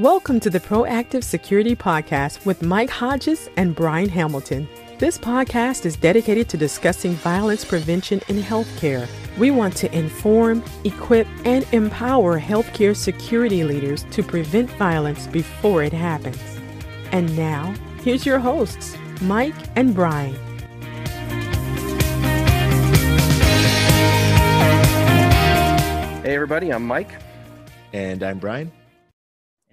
Welcome to the Proactive Security Podcast with Mike Hodges and Brian Hamilton. This podcast is dedicated to discussing violence prevention in healthcare. We want to inform, equip, and empower healthcare security leaders to prevent violence before it happens. And now, here's your hosts, Mike and Brian. Hey, everybody, I'm Mike. And I'm Brian.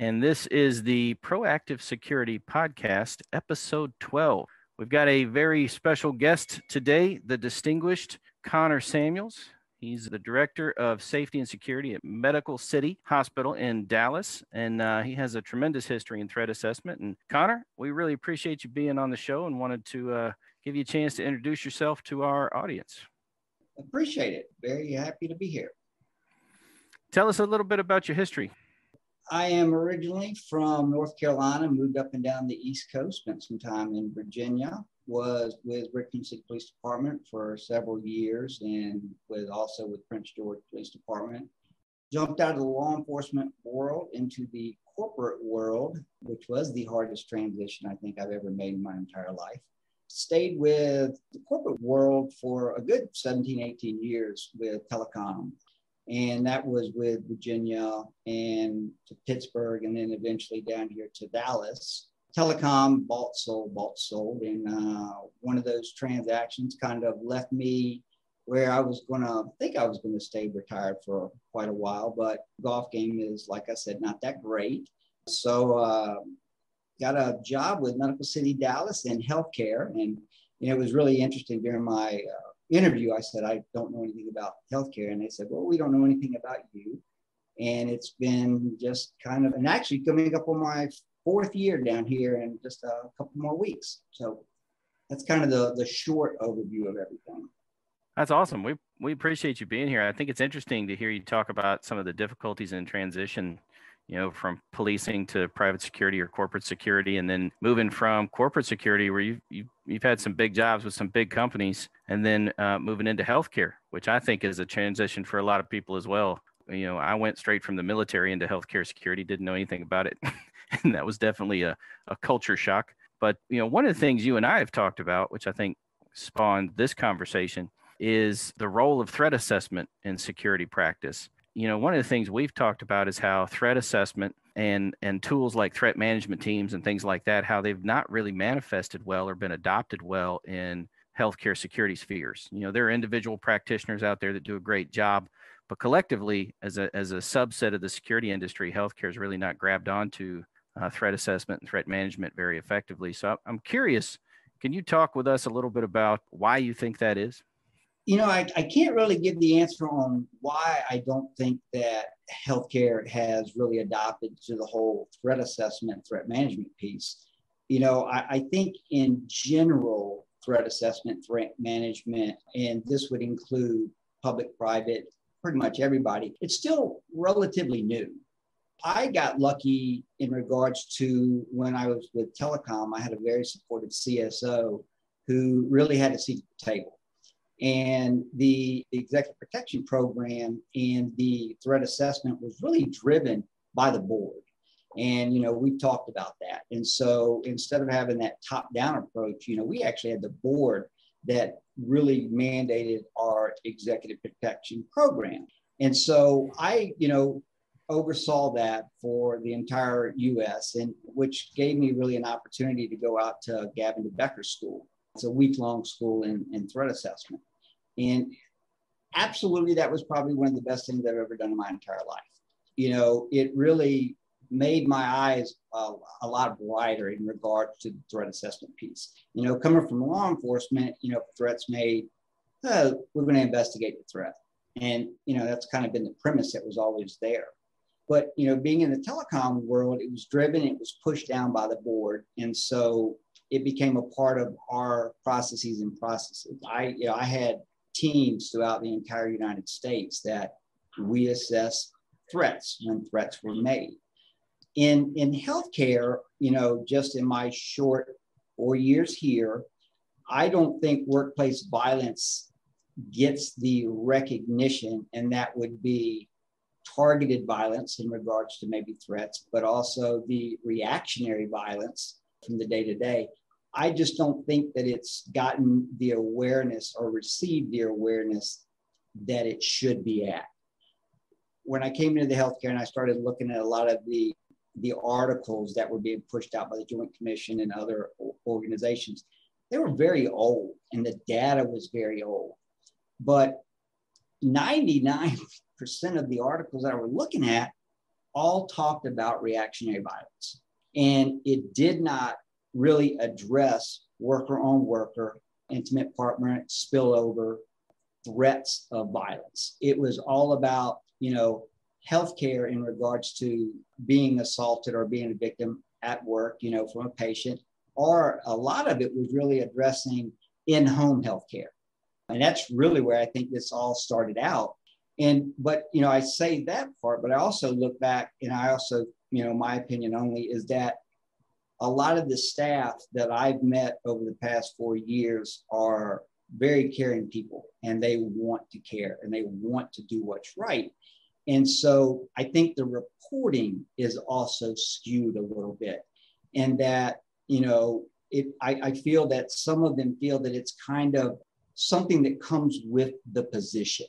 And this is the Proactive Security Podcast, episode 12. We've got a very special guest today, the distinguished Conner Samuels. He's the director of safety and security at Medical City Hospital in Dallas, and uh, he has a tremendous history in threat assessment. And Conner, we really appreciate you being on the show and wanted to uh, give you a chance to introduce yourself to our audience. Appreciate it. Very happy to be here. Tell us a little bit about your history. I am originally from North Carolina, moved up and down the East Coast, spent some time in Virginia, was with Richmond City Police Department for several years and with also with Prince George Police Department. Jumped out of the law enforcement world into the corporate world, which was the hardest transition I think I've ever made in my entire life. Stayed with the corporate world for a good 17, 18 years with telecom and that was with Virginia and to Pittsburgh, and then eventually down here to Dallas. Telecom bought, sold, bought, sold, and uh, one of those transactions kind of left me where I was going to think I was going to stay retired for quite a while, but golf game is, like I said, not that great. So, uh, got a job with Medical City Dallas in healthcare, and you know, it was really interesting during my uh, interview, I said, I don't know anything about healthcare. And they said, Well, we don't know anything about you. And it's been just kind of, and actually coming up on my fourth year down here in just a couple more weeks. So that's kind of the, the short overview of everything. That's awesome. We we appreciate you being here. I think it's interesting to hear you talk about some of the difficulties in transition you know, from policing to private security or corporate security, and then moving from corporate security, where you've, you've, you've had some big jobs with some big companies, and then uh, moving into healthcare, which I think is a transition for a lot of people as well. You know, I went straight from the military into healthcare security, didn't know anything about it. and that was definitely a, a culture shock. But, you know, one of the things you and I have talked about, which I think spawned this conversation, is the role of threat assessment in security practice you know one of the things we've talked about is how threat assessment and and tools like threat management teams and things like that how they've not really manifested well or been adopted well in healthcare security spheres. You know there are individual practitioners out there that do a great job but collectively as a as a subset of the security industry healthcare is really not grabbed onto uh, threat assessment and threat management very effectively. So i'm curious can you talk with us a little bit about why you think that is? You know, I, I can't really give the answer on why I don't think that healthcare has really adopted to the whole threat assessment, threat management piece. You know, I, I think in general, threat assessment, threat management, and this would include public, private, pretty much everybody, it's still relatively new. I got lucky in regards to when I was with telecom, I had a very supportive CSO who really had a seat at the table and the executive protection program and the threat assessment was really driven by the board. And, you know, we talked about that. And so instead of having that top down approach, you know, we actually had the board that really mandated our executive protection program. And so I, you know, oversaw that for the entire US and which gave me really an opportunity to go out to Gavin de Becker School. It's a week long school in, in threat assessment. And absolutely, that was probably one of the best things I've ever done in my entire life. You know, it really made my eyes uh, a lot brighter in regards to the threat assessment piece. You know, coming from law enforcement, you know, threats made, oh, we're going to investigate the threat. And, you know, that's kind of been the premise that was always there. But, you know, being in the telecom world, it was driven, it was pushed down by the board. And so it became a part of our processes and processes. I, you know, I had teams throughout the entire United States that we assess threats when threats were made. In, in healthcare, you know, just in my short four years here, I don't think workplace violence gets the recognition, and that would be targeted violence in regards to maybe threats, but also the reactionary violence from the day to day. I just don't think that it's gotten the awareness or received the awareness that it should be at. When I came into the healthcare and I started looking at a lot of the the articles that were being pushed out by the Joint Commission and other organizations, they were very old and the data was very old. But 99% of the articles that I were looking at all talked about reactionary violence. And it did not really address worker on worker, intimate partner spillover, threats of violence. It was all about, you know, healthcare in regards to being assaulted or being a victim at work, you know, from a patient, or a lot of it was really addressing in home healthcare. And that's really where I think this all started out. And, but, you know, I say that part, but I also look back and I also, you know, my opinion only is that a lot of the staff that I've met over the past four years are very caring people and they want to care and they want to do what's right. And so I think the reporting is also skewed a little bit, and that, you know, it, I, I feel that some of them feel that it's kind of something that comes with the position,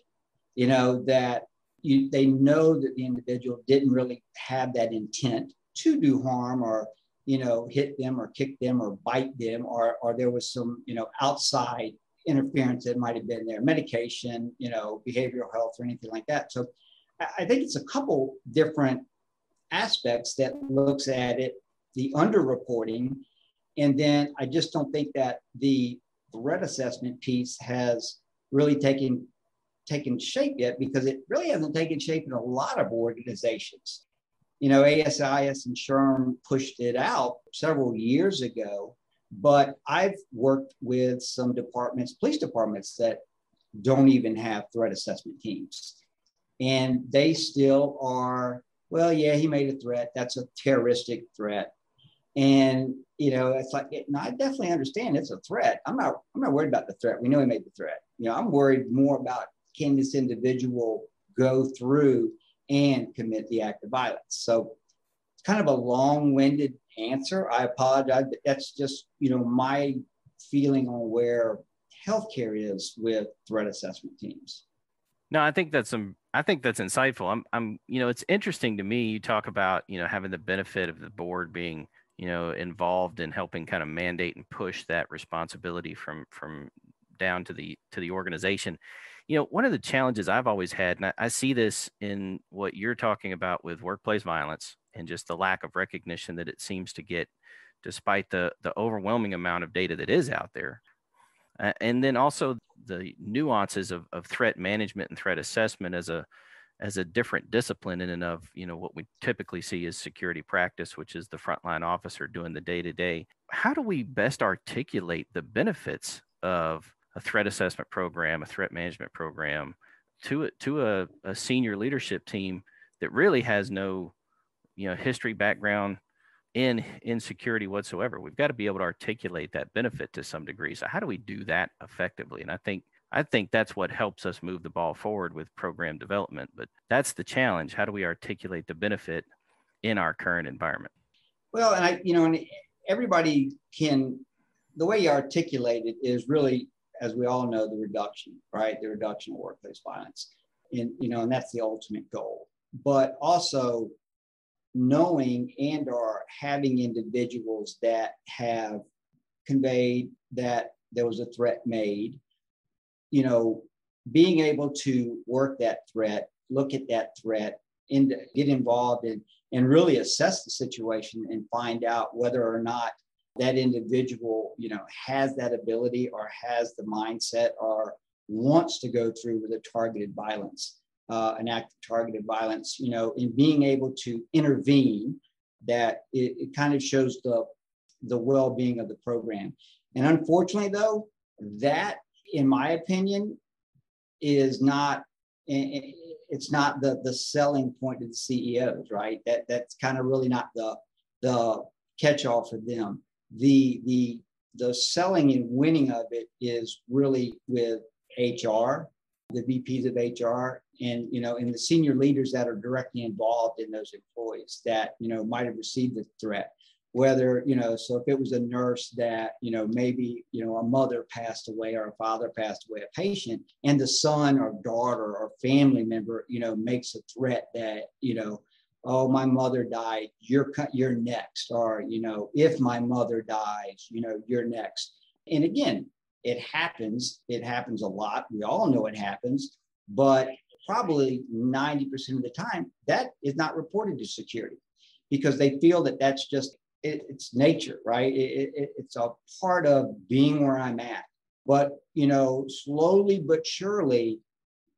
you know, that you, they know that the individual didn't really have that intent to do harm or you know hit them or kick them or bite them or or there was some you know outside interference that might have been there medication you know behavioral health or anything like that. So I think it's a couple different aspects that looks at it, the underreporting, and then I just don't think that the threat assessment piece has really taken taken shape yet because it really hasn't taken shape in a lot of organizations. You know, ASIS and SHRM pushed it out several years ago, but I've worked with some departments, police departments that don't even have threat assessment teams and they still are well yeah he made a threat. That's a terroristic threat. And you know it's like it, i definitely understand it's a threat. I'm not i'm not worried about the threat. We know he made the threat. You know i'm worried more about can this individual go through and commit the act of violence. So it's kind of a long-winded answer. I apologize but that's just you know my feeling on where healthcare is with threat assessment teams no, I think that's some. I think that's insightful. I'm. I'm. You know, it's interesting to me. You talk about you know having the benefit of the board being you know involved in helping kind of mandate and push that responsibility from from down to the to the organization. You know, one of the challenges I've always had, and I, I see this in what you're talking about with workplace violence and just the lack of recognition that it seems to get, despite the the overwhelming amount of data that is out there. Uh, and then also the nuances of, of threat management and threat assessment as a as a different discipline in and of you know what we typically see as security practice which is the frontline officer doing the day to day how do we best articulate the benefits of a threat assessment program a threat management program to a, to a, a senior leadership team that really has no you know history background in insecurity whatsoever. We've got to be able to articulate that benefit to some degree. So how do we do that effectively? And I think I think that's what helps us move the ball forward with program development. But that's the challenge. How do we articulate the benefit in our current environment? Well, and I, you know, and everybody can the way you articulate it is really, as we all know, the reduction, right? The reduction of workplace violence. And you know, and that's the ultimate goal. But also knowing and or having individuals that have conveyed that there was a threat made you know being able to work that threat look at that threat and get involved in and really assess the situation and find out whether or not that individual you know has that ability or has the mindset or wants to go through with a targeted violence uh, an act of targeted violence, you know, in being able to intervene, that it, it kind of shows the the well-being of the program. And unfortunately, though, that, in my opinion, is not it's not the the selling point to the CEOs, right? That that's kind of really not the the catch-all for them. The the the selling and winning of it is really with HR the VPs of HR and, you know, and the senior leaders that are directly involved in those employees that, you know, might have received the threat. Whether, you know, so if it was a nurse that, you know, maybe, you know, a mother passed away or a father passed away, a patient, and the son or daughter or family member, you know, makes a threat that, you know, oh my mother died you're you're next or you know if my mother dies you know you're next and again it happens. It happens a lot. We all know it happens but probably 90% of the time that is not reported to security because they feel that that's just it, it's nature right? It, it, it's a part of being where i'm at. But you know slowly but surely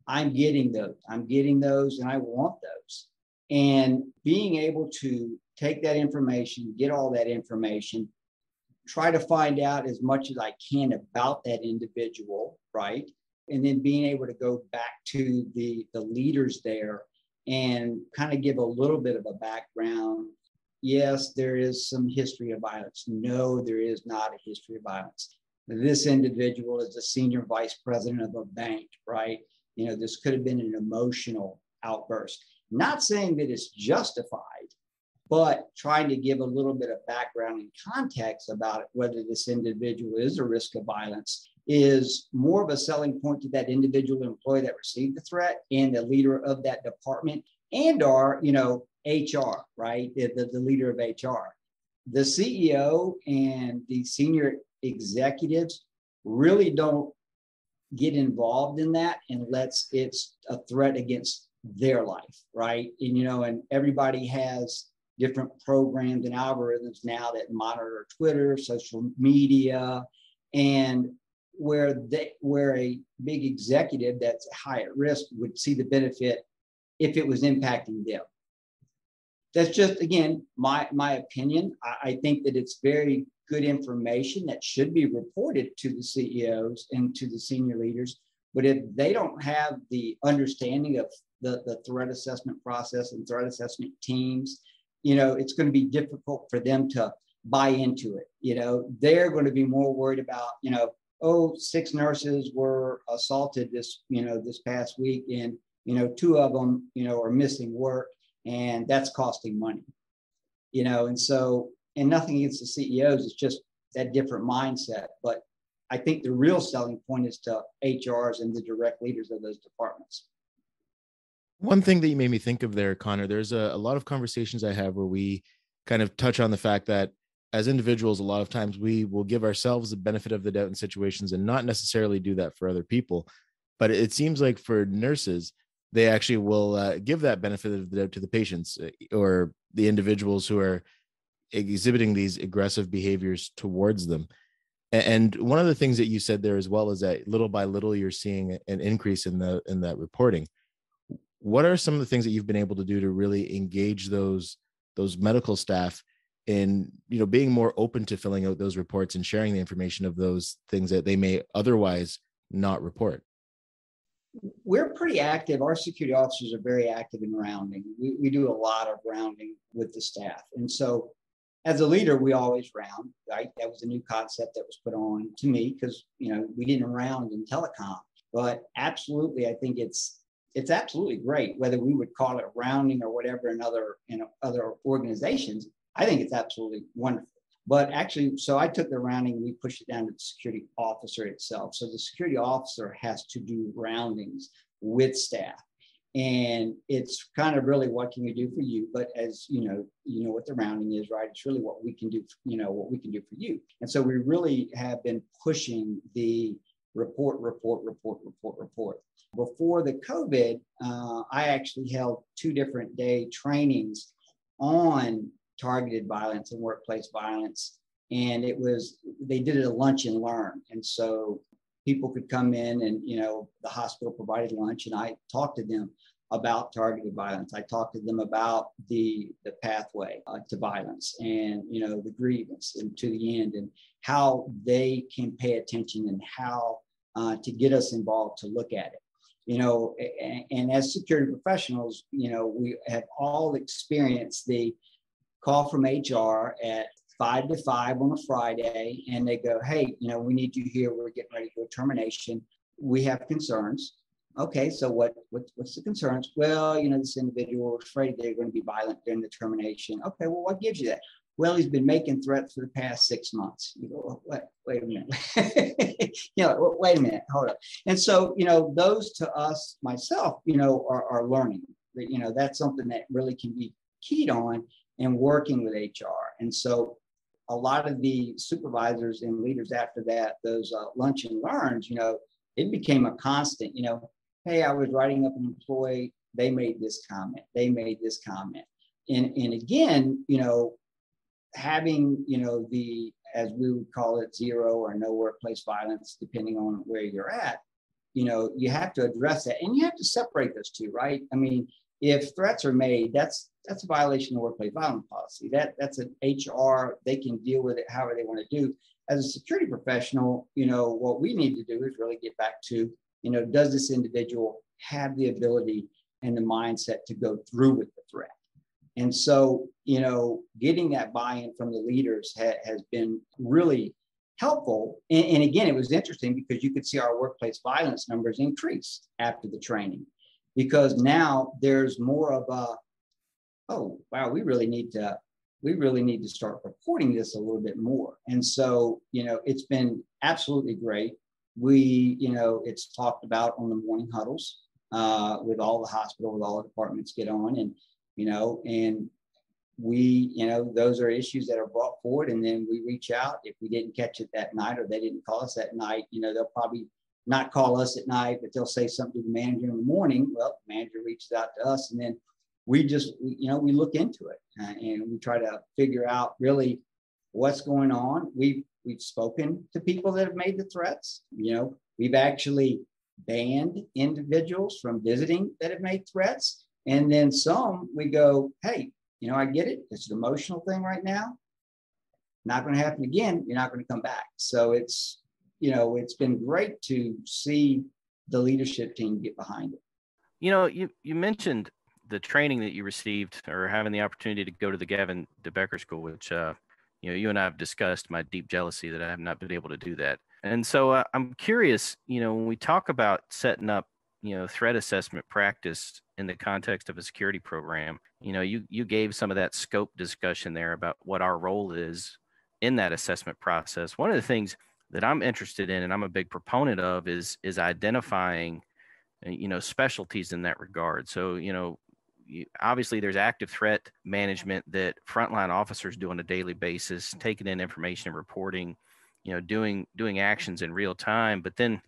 i'm getting those. I'm getting those and i want those. And being able to take that information, get all that information, try to find out as much as I can about that individual, right? And then being able to go back to the, the leaders there and kind of give a little bit of a background. Yes, there is some history of violence. No, there is not a history of violence. This individual is a senior vice president of a bank, right? You know, this could have been an emotional outburst not saying that it's justified, but trying to give a little bit of background and context about it, whether this individual is a risk of violence is more of a selling point to that individual employee that received the threat and the leader of that department and our, you know, HR, right? The, the, the leader of HR. The CEO and the senior executives really don't get involved in that unless it's a threat against their life, right? And you know, and everybody has different programs and algorithms now that monitor Twitter, social media, and where they where a big executive that's high at risk would see the benefit if it was impacting them. That's just again my my opinion. I, I think that it's very good information that should be reported to the CEOs and to the senior leaders. But if they don't have the understanding of the, the threat assessment process and threat assessment teams, you know, it's going to be difficult for them to buy into it. You know, they're going to be more worried about, you know, oh, six nurses were assaulted this, you know, this past week, and you know, two of them, you know, are missing work, and that's costing money. You know, and so, and nothing against the CEOs, it's just that different mindset. But I think the real selling point is to HRs and the direct leaders of those departments. One thing that you made me think of there, Conner, there's a, a lot of conversations I have where we kind of touch on the fact that as individuals, a lot of times we will give ourselves the benefit of the doubt in situations and not necessarily do that for other people. But it seems like for nurses, they actually will uh, give that benefit of the doubt to the patients uh, or the individuals who are exhibiting these aggressive behaviors towards them. And one of the things that you said there as well is that little by little you're seeing an increase in the in that reporting what are some of the things that you've been able to do to really engage those those medical staff in you know being more open to filling out those reports and sharing the information of those things that they may otherwise not report? We're pretty active. Our security officers are very active in rounding. We, we do a lot of rounding with the staff. And so as a leader we always round right? That was a new concept that was put on to me because you know we didn't round in telecom. But absolutely i think it's it's absolutely great. Whether we would call it rounding or whatever in other in other organizations, I think it's absolutely wonderful. But actually, so I took the rounding, we pushed it down to the security officer itself. So the security officer has to do roundings with staff. And it's kind of really what can we do for you? But as you know, you know what the rounding is, right? It's really what we can do, you know, what we can do for you. And so we really have been pushing the report, report, report, report, report. Before the COVID, uh, I actually held two different day trainings on targeted violence and workplace violence. And it was, they did it a lunch and learn. And so people could come in and, you know, the hospital provided lunch and I talked to them about targeted violence. I talked to them about the, the pathway uh, to violence and, you know, the grievance and to the end and how they can pay attention and how uh, to get us involved to look at it. You know, and, and as security professionals, you know, we have all experienced the call from HR at five to five on a Friday, and they go, "Hey, you know, we need you here. We're getting ready for termination. We have concerns." okay, so what, what what's the concerns? Well, you know, this individual was afraid they're going to be violent during the termination. Okay, well, what gives you that? Well, he's been making threats for the past six months. You go, wait, wait a minute. you know, wait a minute, hold up. And so, you know, those to us, myself, you know, are, are learning. That, you know, that's something that really can be keyed on in working with HR. And so a lot of the supervisors and leaders after that, those uh, lunch and learns, you know, it became a constant, you know, hey, I was writing up an employee, they made this comment, they made this comment. And, and again, you know, having, you know, the, as we would call it, zero or no workplace violence, depending on where you're at, you know, you have to address that and you have to separate those two, right? I mean, if threats are made, that's that's a violation of workplace violence policy. That that's an HR, they can deal with it however they want to do. As a security professional, you know, what we need to do is really get back to, you know, does this individual have the ability and the mindset to go through with the threat? And so, you know, getting that buy-in from the leaders ha- has been really helpful. And, and, again, it was interesting because you could see our workplace violence numbers increase after the training because now there's more of a, oh, wow, we really need to, we really need to start reporting this a little bit more. And so, you know, it's been absolutely great. We, you know, it's talked about on the morning huddles uh, with all the hospital, with all the departments get on and, you know, and we, you know, those are issues that are brought forward and then we reach out. If we didn't catch it that night or they didn't call us that night, you know, they'll probably not call us at night, but they'll say something to the manager in the morning. Well, the manager reaches out to us and then we just, you know, we look into it uh, and we try to figure out really what's going on. We've, we've spoken to people that have made the threats. You know, we've actually banned individuals from visiting that have made threats. And then some we go, hey, you know, I get it. It's an emotional thing right now. Not going to happen again. You're not going to come back. So it's, you know, it's been great to see the leadership team get behind it. You know, you, you mentioned the training that you received or having the opportunity to go to the Gavin de Becker School, which, uh, you know, you and I have discussed my deep jealousy that I have not been able to do that. And so uh, I'm curious, you know, when we talk about setting up you know threat assessment practice in the context of a security program you know you you gave some of that scope discussion there about what our role is in that assessment process. One of the things that i'm interested in and i'm a big proponent of is is identifying uh, you know specialties in that regard. So you know obviously there's active threat management that frontline officers do on a daily basis taking in information and reporting you know doing doing actions in real time but then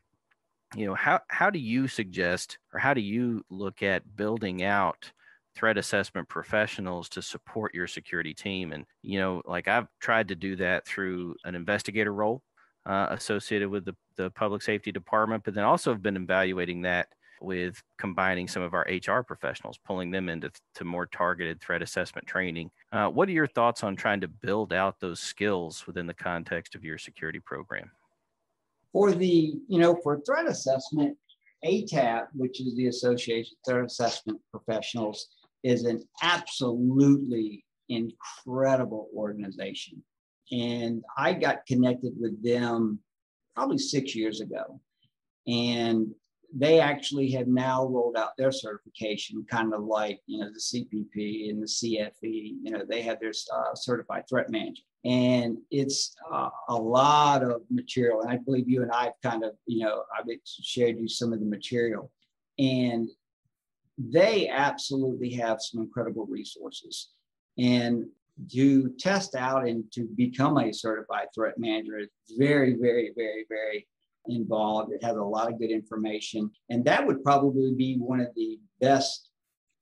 you know how how do you suggest or how do you look at building out threat assessment professionals to support your security team? And you know like i've tried to do that through an investigator role uh, associated with the, the public safety department but then also have been evaluating that with combining some of our hr professionals pulling them into to more targeted threat assessment training. Uh, what are your thoughts on trying to build out those skills within the context of your security program for the, you know, for threat assessment, ATAP, which is the Association of Threat Assessment Professionals, is an absolutely incredible organization. And I got connected with them probably six years ago. And they actually have now rolled out their certification, kind of like, you know, the CPP and the CFE, you know, they have their uh, certified threat manager and it's uh, a lot of material. And I believe you and I have kind of, you know, I've shared you some of the material, and they absolutely have some incredible resources. And to test out and to become a certified threat manager is very, very, very, very involved. It has a lot of good information, and that would probably be one of the best,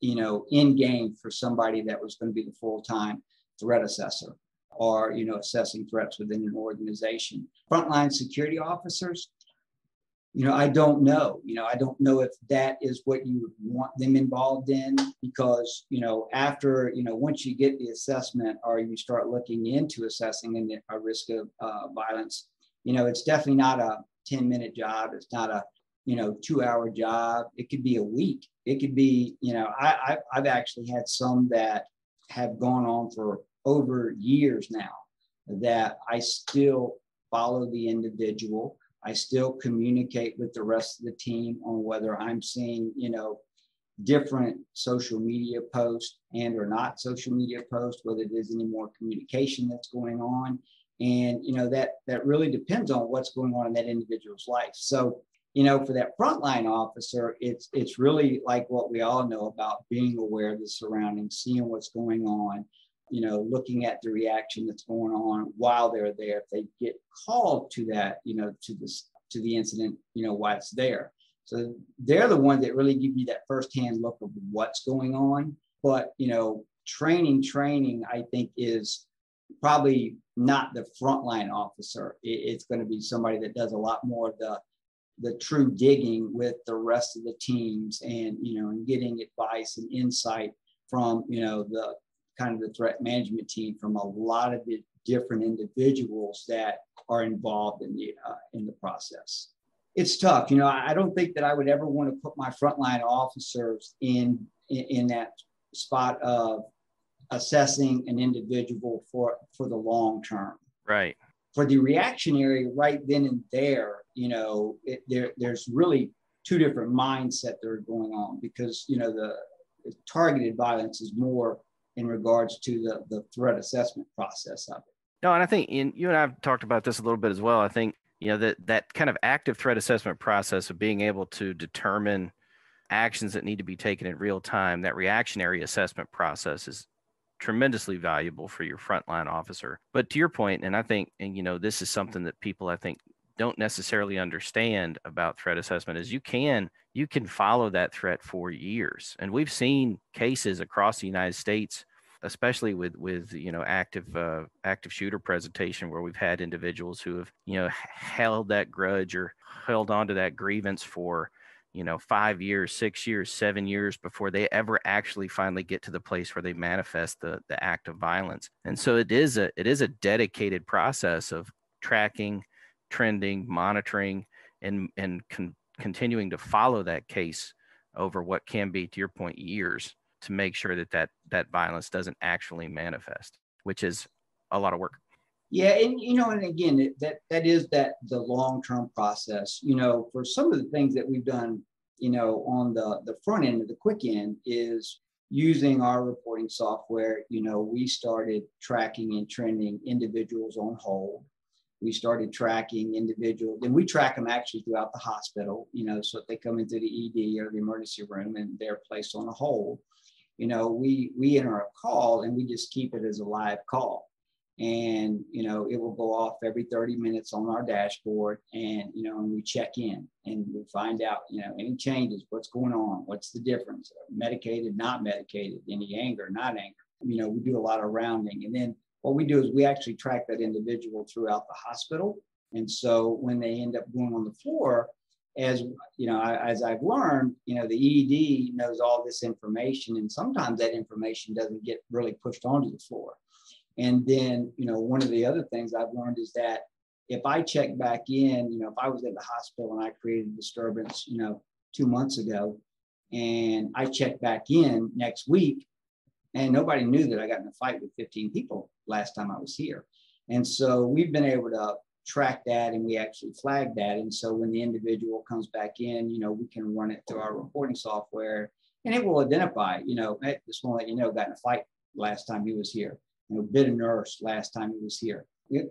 you know, in game for somebody that was going to be the full time threat assessor are, you know, assessing threats within an organization. Frontline security officers, you know, I don't know. You know, I don't know if that is what you want them involved in because, you know, after, you know, once you get the assessment or you start looking into assessing a risk of uh, violence, you know, it's definitely not a 10 minute job. It's not a, you know, two hour job. It could be a week. It could be, you know, I I've actually had some that have gone on for over years now that I still follow the individual. I still communicate with the rest of the team on whether I'm seeing, you know, different social media posts and or not social media posts, whether there's any more communication that's going on. And, you know, that that really depends on what's going on in that individual's life. So, you know, for that frontline officer, it's it's really like what we all know about being aware of the surroundings, seeing what's going on, you know, looking at the reaction that's going on while they're there. If they get called to that, you know, to this to the incident, you know, why it's there. So they're the ones that really give you that firsthand look of what's going on. But you know, training, training, I think is probably not the frontline officer. It's going to be somebody that does a lot more of the the true digging with the rest of the teams and you know and getting advice and insight from you know the kind of the threat management team from a lot of the different individuals that are involved in the uh, in the process. It's tough, you know. I don't think that I would ever want to put my frontline officers in in, in that spot of assessing an individual for for the long term. Right. For the reactionary, right then and there, you know, it, there there's really two different mindsets that are going on because you know the targeted violence is more in regards to the, the threat assessment process of it. No, and I think in, you and I have talked about this a little bit as well. I think you know that that kind of active threat assessment process of being able to determine actions that need to be taken in real time, that reactionary assessment process is tremendously valuable for your frontline officer. But to your point, and I think, and you know, this is something that people I think don't necessarily understand about threat assessment is you can you can follow that threat for years. And we've seen cases across the united states especially with with you know active uh, active shooter presentation where we've had individuals who have you know held that grudge or held on to that grievance for you know five years six years seven years before they ever actually finally get to the place where they manifest the the act of violence. And so it is a it is a dedicated process of tracking trending, monitoring, and and con- continuing to follow that case over what can be, to your point, years to make sure that that that violence doesn't actually manifest, which is a lot of work. Yeah, and you know, and again, that that is that the long term process. You know, for some of the things that we've done, you know, on the the front end of the quick end is using our reporting software. You know, we started tracking and trending individuals on hold we started tracking individuals and we track them actually throughout the hospital you know so if they come into the ed or the emergency room and they're placed on a hold you know we we enter a call and we just keep it as a live call. And you know it will go off every 30 minutes on our dashboard and you know and we check in and we find out you know any changes what's going on what's the difference medicated not medicated any anger not anger. You know we do a lot of rounding and then what we do is we actually track that individual throughout the hospital. And so when they end up going on the floor, as you know, as I've learned, you know, the ED knows all this information, and sometimes that information doesn't get really pushed onto the floor. And then, you know, one of the other things I've learned is that if I check back in, you know, if I was at the hospital and I created a disturbance, you know, two months ago, and I check back in next week, and nobody knew that I got in a fight with 15 people last time I was here. And so we've been able to track that and we actually flag that. And so when the individual comes back in, you know, we can run it through our reporting software and it will identify, you know, hey, this one let you know got in a fight last time he was here, you know, bit a nurse last time he was here,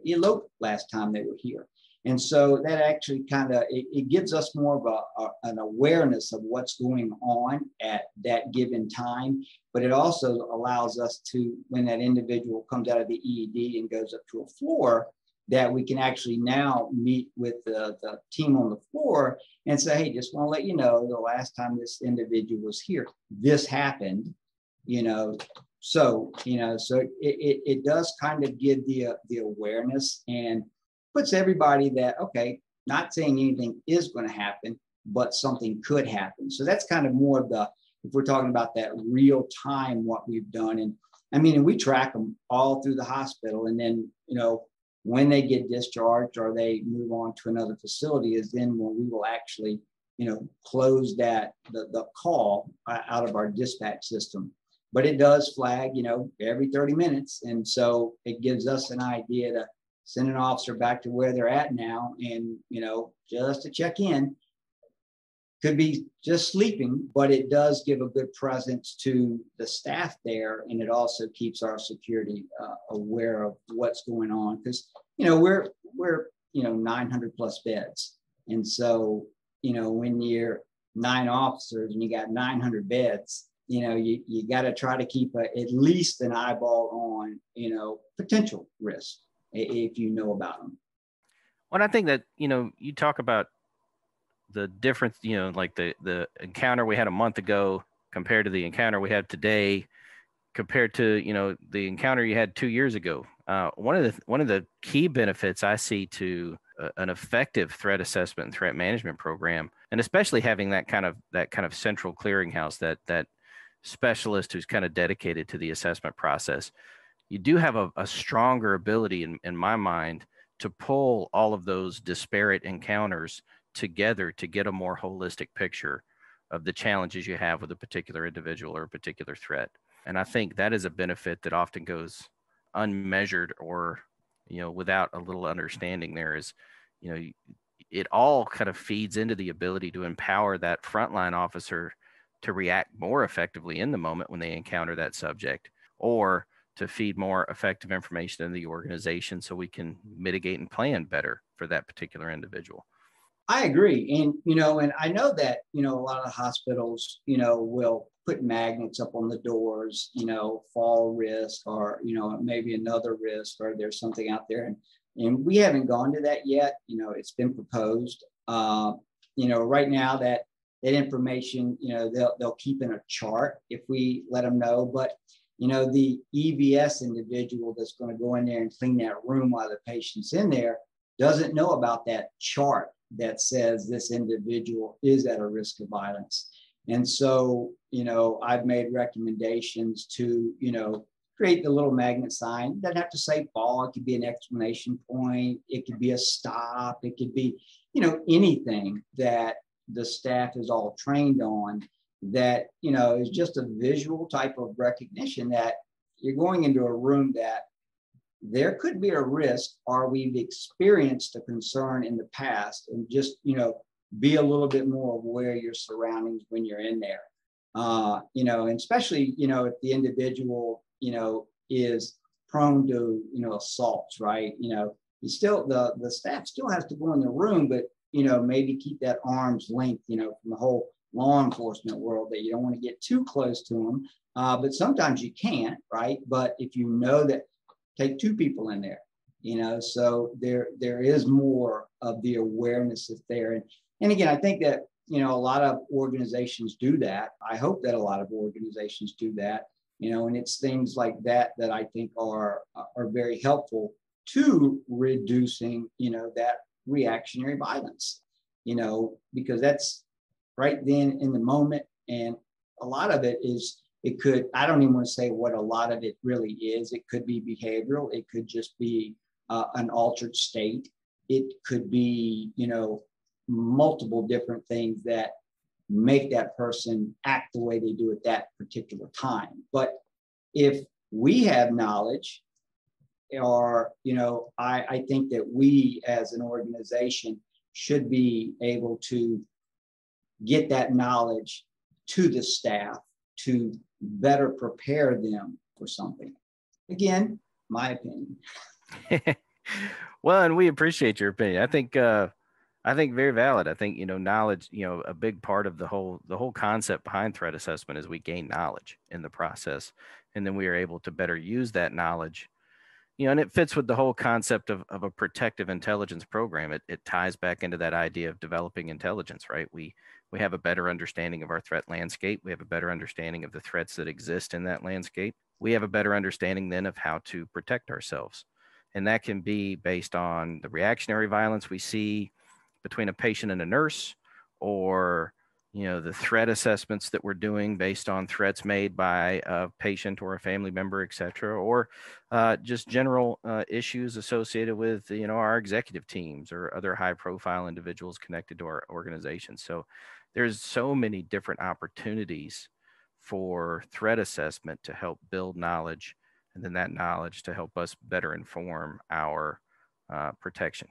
eloped last time they were here. And so that actually kind of it, it, gives us more of a, a, an awareness of what's going on at that given time. But it also allows us to, when that individual comes out of the EED and goes up to a floor, that we can actually now meet with the, the team on the floor and say, hey, just want to let you know the last time this individual was here, this happened, you know. So, you know, so it, it, it does kind of give the, uh, the awareness and puts everybody that, okay, not saying anything is going to happen, but something could happen. So that's kind of more of the, if we're talking about that real time, what we've done. And I mean, and we track them all through the hospital. And then, you know, when they get discharged or they move on to another facility is then when we will actually, you know, close that, the, the call out of our dispatch system. But it does flag, you know, every 30 minutes. And so it gives us an idea to, send an officer back to where they're at now and, you know, just to check in. Could be just sleeping, but it does give a good presence to the staff there. And it also keeps our security uh, aware of what's going on. Because, you know, we're, we're, you know, 900 plus beds. And so, you know, when you're nine officers and you got 900 beds, you know, you, you got to try to keep a, at least an eyeball on, you know, potential risk if you know about them. Well, I think that, you know, you talk about the difference, you know, like the, the encounter we had a month ago compared to the encounter we have today, compared to, you know, the encounter you had two years ago. Uh, one of the, one of the key benefits I see to a, an effective threat assessment and threat management program, and especially having that kind of, that kind of central clearinghouse, that, that specialist who's kind of dedicated to the assessment process you do have a, a stronger ability in, in my mind to pull all of those disparate encounters together to get a more holistic picture of the challenges you have with a particular individual or a particular threat. And I think that is a benefit that often goes unmeasured or, you know, without a little understanding there is, you know, it all kind of feeds into the ability to empower that frontline officer to react more effectively in the moment when they encounter that subject or to feed more effective information in the organization so we can mitigate and plan better for that particular individual. I agree. And, you know, and I know that, you know, a lot of hospitals, you know, will put magnets up on the doors, you know, fall risk or, you know, maybe another risk or there's something out there. And, and we haven't gone to that yet. You know, it's been proposed. Uh, you know, right now that that information, you know, they'll, they'll keep in a chart if we let them know. But you know, the EVS individual that's going to go in there and clean that room while the patient's in there doesn't know about that chart that says this individual is at a risk of violence. And so, you know, I've made recommendations to, you know, create the little magnet sign. It doesn't have to say fall. It could be an exclamation point. It could be a stop. It could be, you know, anything that the staff is all trained on that you know is just a visual type of recognition that you're going into a room that there could be a risk or we've experienced a concern in the past and just you know be a little bit more aware of your surroundings when you're in there. Uh, you know and especially you know if the individual you know is prone to you know assaults right? You know you still the the staff still has to go in the room but you know maybe keep that arm's length you know from the whole law enforcement world that you don't want to get too close to them. Uh, but sometimes you can't, right? But if you know that, take two people in there, you know, so there there is more of the awareness that's there. And, and again, I think that, you know, a lot of organizations do that. I hope that a lot of organizations do that, you know, and it's things like that that I think are are very helpful to reducing, you know, that reactionary violence, you know, because that's right then in the moment. And a lot of it is, it could, I don't even want to say what a lot of it really is. It could be behavioral, it could just be uh, an altered state, it could be, you know, multiple different things that make that person act the way they do at that particular time. But if we have knowledge, or you know, I, I think that we as an organization should be able to get that knowledge to the staff to better prepare them for something. Again, my opinion. well, and we appreciate your opinion. I think uh, I think very valid. I think you know knowledge. You know, a big part of the whole the whole concept behind threat assessment is we gain knowledge in the process, and then we are able to better use that knowledge. You know, and it fits with the whole concept of, of a protective intelligence program. It, it ties back into that idea of developing intelligence, right? We we have a better understanding of our threat landscape. We have a better understanding of the threats that exist in that landscape. We have a better understanding then of how to protect ourselves. And that can be based on the reactionary violence we see between a patient and a nurse or you know the threat assessments that we're doing based on threats made by a patient or a family member et cetera or uh, just general uh, issues associated with you know our executive teams or other high profile individuals connected to our organization so there's so many different opportunities for threat assessment to help build knowledge and then that knowledge to help us better inform our uh, protection,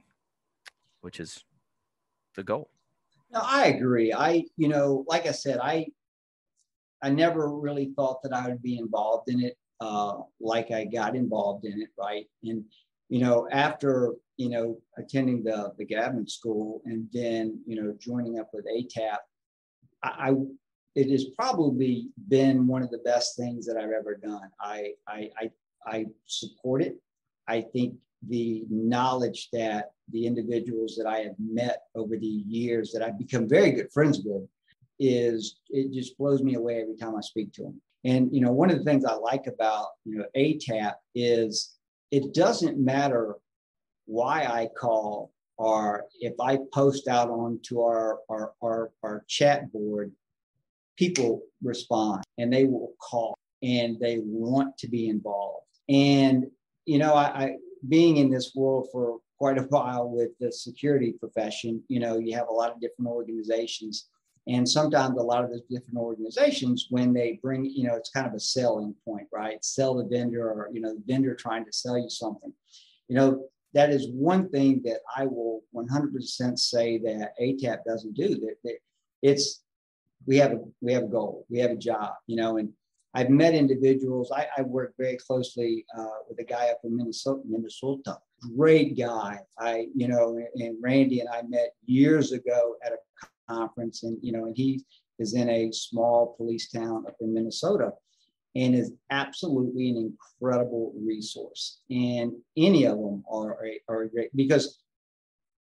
which is the goal. No, I agree. I, you know, like I said, I, I never really thought that I would be involved in it, uh, like I got involved in it, right? And you know, after you know attending the the Gavin School and then you know joining up with ATAP, I, I it has probably been one of the best things that I've ever done. I I I, I support it. I think the knowledge that the individuals that I have met over the years that I've become very good friends with is it just blows me away every time I speak to them. And you know, one of the things I like about you know ATAP is it doesn't matter why I call or if I post out onto our our our, our chat board, people respond and they will call and they want to be involved. And you know, I, I being in this world for quite a while with the security profession, you know, you have a lot of different organizations. And sometimes a lot of those different organizations, when they bring, you know, it's kind of a selling point, right? Sell the vendor or, you know, the vendor trying to sell you something. You know, that is one thing that I will 100% say that ATAP doesn't do. That, that it's we have a we have a goal, we have a job, you know, and I've met individuals. I, I work very closely uh, with a guy up in Minnesota, Minnesota. Great guy. I, you know, and Randy and I met years ago at a conference, and you know, and he is in a small police town up in Minnesota, and is absolutely an incredible resource. And any of them are are great because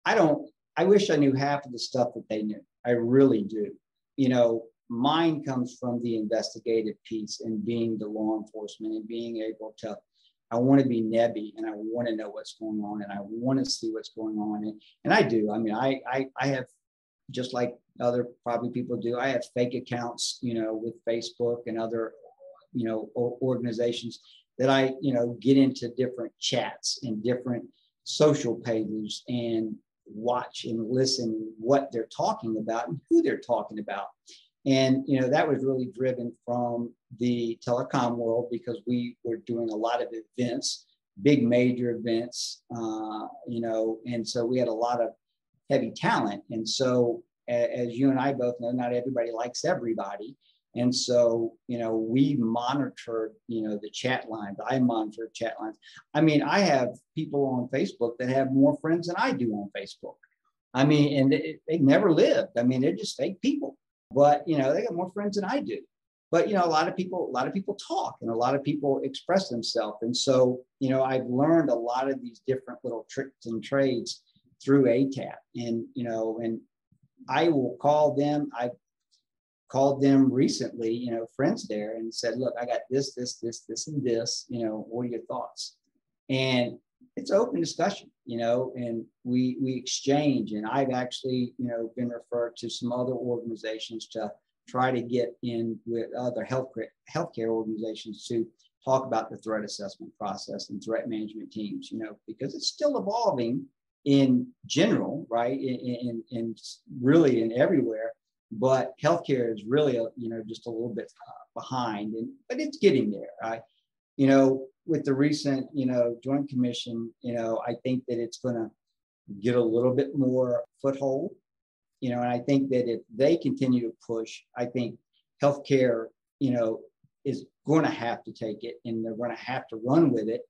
I don't. I wish I knew half of the stuff that they knew. I really do. You know, mine comes from the investigative piece and being the law enforcement and being able to I want to be nebby and I want to know what's going on and I want to see what's going on. And, and I do. I mean, I, I, I have just like other probably people do, I have fake accounts, you know, with Facebook and other, you know, organizations that I, you know, get into different chats and different social pages and watch and listen what they're talking about and who they're talking about. And you know that was really driven from the telecom world because we were doing a lot of events, big major events, uh, you know, and so we had a lot of heavy talent. And so, as you and I both know, not everybody likes everybody. And so, you know, we monitored, you know, the chat lines. I monitor chat lines. I mean, I have people on Facebook that have more friends than I do on Facebook. I mean, and they, they never lived. I mean, they're just fake people but you know they got more friends than i do. But you know a lot of people a lot of people talk and a lot of people express themselves. And so you know i've learned a lot of these different little tricks and trades through atap and you know and i will call them i called them recently you know friends there and said look i got this this this this and this you know what are your thoughts? And it's open discussion, you know, and we we exchange. And I've actually, you know, been referred to some other organizations to try to get in with other health healthcare organizations to talk about the threat assessment process and threat management teams, you know, because it's still evolving in general, right? In, in, in really in everywhere, but healthcare is really, a, you know, just a little bit uh, behind, and but it's getting there. Right? You know, with the recent, you know, joint commission, you know, I think that it's going to get a little bit more foothold, you know, and I think that if they continue to push, I think healthcare, you know, is going to have to take it and they're going to have to run with it.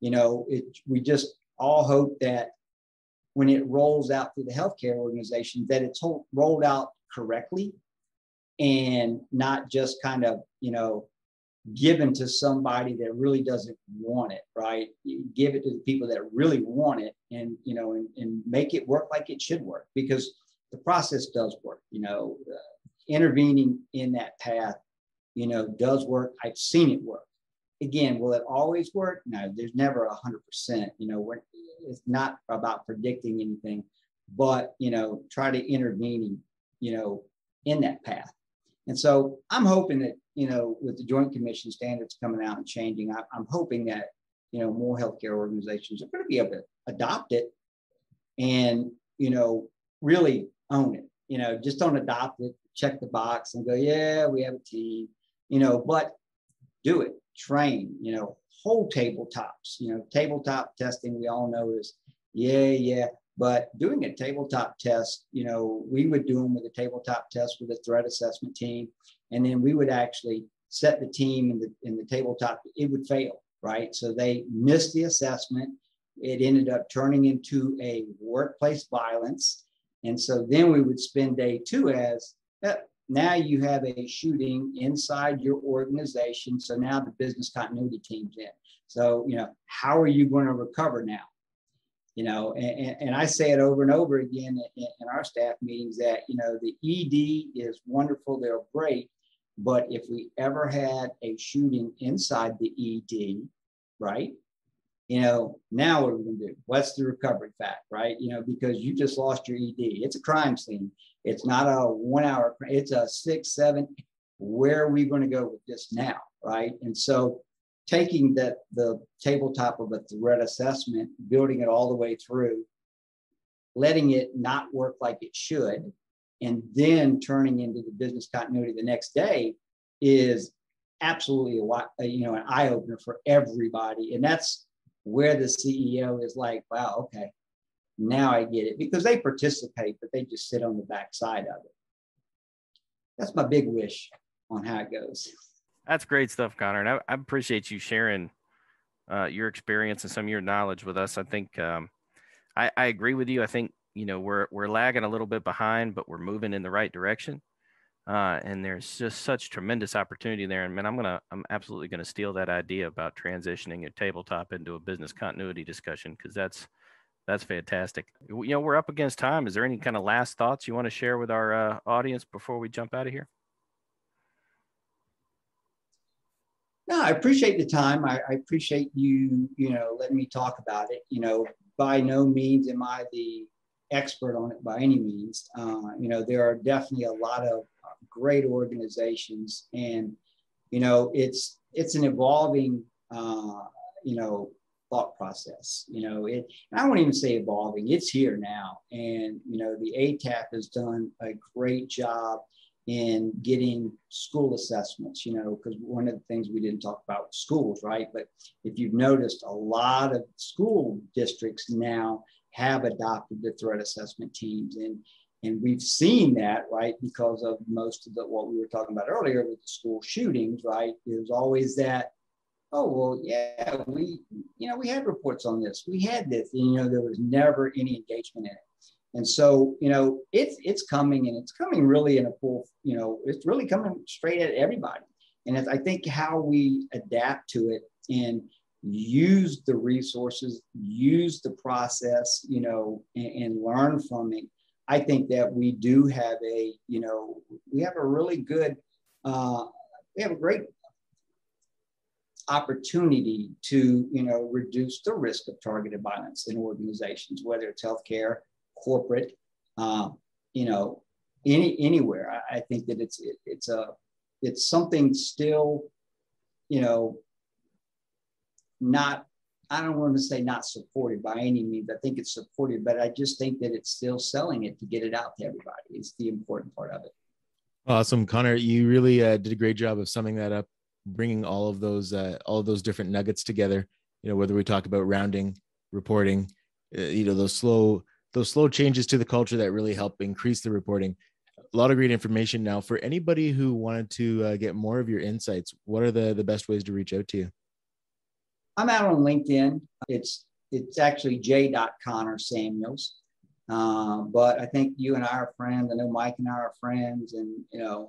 You know, it, we just all hope that when it rolls out through the healthcare organization, that it's rolled out correctly and not just kind of, you know, given to somebody that really doesn't want it, right? You give it to the people that really want it and, you know, and, and make it work like it should work because the process does work, you know, uh, intervening in that path, you know, does work. I've seen it work. Again, will it always work? No, there's never a hundred percent, you know, it's not about predicting anything, but, you know, try to intervening, you know, in that path. And so I'm hoping that you know, with the Joint Commission standards coming out and changing, I, am hoping that, you know, more healthcare organizations are going to be able to adopt it and, you know, really own it. You know, just don't adopt it, check the box and go, yeah, we have a team, you know, but do it, train, you know, whole tabletops, you know, tabletop testing, we all know is Yeah, yeah. But doing a tabletop test, you know, we would do them with a tabletop test with a threat assessment team. And then we would actually set the team in the in the tabletop, it would fail, right? So they missed the assessment. It ended up turning into a workplace violence. And so then we would spend day two as eh, now you have a shooting inside your organization. So now the business continuity team's in. So, you know, how are you going to recover now? You know, and, and I say it over and over again in, in our staff meetings that, you know, the ED is wonderful, they're great. But if we ever had a shooting inside the ED, right? You know, now what are we going to do? What's the recovery fact, right? You know, because you just lost your ED. It's a crime scene. It's not a one hour, it's a six, seven. Where are we going to go with this now, right? And so taking that the tabletop of a threat assessment, building it all the way through, letting it not work like it should, and then turning into the business continuity the next day is absolutely a, you know an eye opener for everybody. And that's where the ceo is like wow okay now i get it. Because they participate but they just sit on the backside of it. That's my big wish on how it goes that's great stuff Conner and i, I appreciate you sharing uh, your experience and some of your knowledge with us i think um, I, I agree with you i think you know we're we're lagging a little bit behind, but we're moving in the right direction. Uh, and there's just such tremendous opportunity there. And man, I'm gonna I'm absolutely gonna steal that idea about transitioning your tabletop into a business continuity discussion because that's that's fantastic. You know, we're up against time. Is there any kind of last thoughts you want to share with our uh, audience before we jump out of here? No, I appreciate the time. I, I appreciate you, you know, letting me talk about it. You know, by no means am I the expert on it by any means. Uh, you know, there are definitely a lot of great organizations, and you know, it's it's an evolving, uh, you know, thought process. You know, it. I won't even say evolving; it's here now, and you know, the ATAP has done a great job in getting school assessments, you know, because one of the things we didn't talk about was schools, right? But if you've noticed, a lot of school districts now have adopted the threat assessment teams. And, and we've seen that, right, because of most of the, what we were talking about earlier with the school shootings, right? There's always that, oh, well, yeah, we, you know, we had reports on this, we had this, and, you know, there was never any engagement in it. And so, you know, it's it's coming and it's coming really in a full, you know, it's really coming straight at everybody. And I think how we adapt to it and use the resources, use the process, you know, and, and, learn from it. I think that we do have a, you know, we have a really good, uh, we have a great opportunity to, you know, reduce the risk of targeted violence in organizations, whether it's healthcare, corporate, uh, you know, any anywhere. I, I think that it's it, it's a it's something still, you know, not I don't want to say not supported by any means. I think it's supported, but I just think that it's still selling it to get it out to everybody. It's the important part of it. Awesome, Conner. You really uh, did a great job of summing that up, bringing all of those uh, all of those different nuggets together. You know, whether we talk about rounding, reporting, uh, you know, those slow those slow changes to the culture that really help increase the reporting. A lot of great information. Now, for anybody who wanted to uh, get more of your insights, what are the the best ways to reach out to you? I'm out on LinkedIn. It's it's actually J. Conner Samuels. Uh, but I think you and I are friends. I know Mike and I are friends, and you know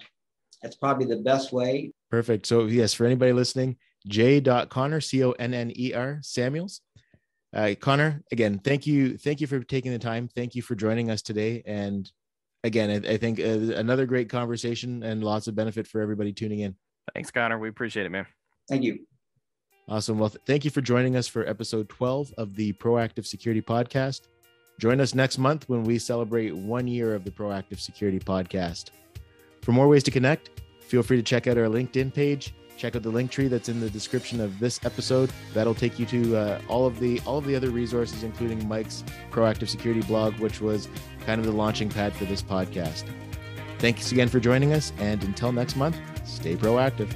that's probably the best way. Perfect. So yes, for anybody listening, J. Conner C O N N E R Samuels. Uh, Conner, again, thank you, thank you for taking the time. Thank you for joining us today. And again, I, I think uh, another great conversation and lots of benefit for everybody tuning in. Thanks, Conner. We appreciate it, man. Thank you. Awesome. Well, th- thank you for joining us for episode 12 of the Proactive Security Podcast. Join us next month when we celebrate one year of the Proactive Security Podcast. For more ways to connect, feel free to check out our LinkedIn page. Check out the link tree that's in the description of this episode. That'll take you to uh, all of the all of the other resources, including Mike's Proactive Security blog, which was kind of the launching pad for this podcast. Thanks again for joining us, and until next month, stay proactive.